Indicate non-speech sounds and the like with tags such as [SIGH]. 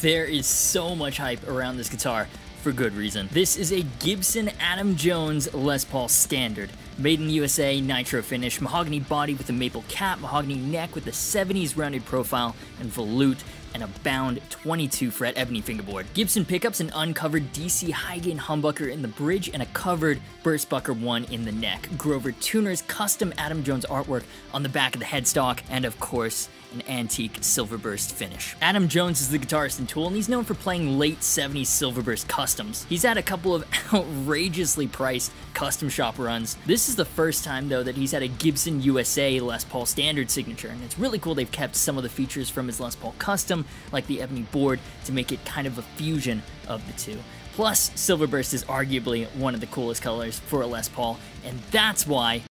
There is so much hype around this guitar for good reason. This is a Gibson Adam Jones Les Paul Standard. Made in the USA, nitro finish, mahogany body with a maple cap, mahogany neck with a 70s rounded profile, and volute, and a bound 22 fret ebony fingerboard. Gibson pickups an uncovered DC high gain humbucker in the bridge and a covered burstbucker one in the neck. Grover Tuner's custom Adam Jones artwork on the back of the headstock, and of course, an antique Silverburst finish. Adam Jones is the guitarist in Tool, and he's known for playing late 70s Silverburst customs. He's had a couple of [LAUGHS] outrageously priced custom shop runs. This is the first time, though, that he's had a Gibson USA Les Paul standard signature, and it's really cool they've kept some of the features from his Les Paul custom, like the ebony board, to make it kind of a fusion of the two. Plus, Silverburst is arguably one of the coolest colors for a Les Paul, and that's why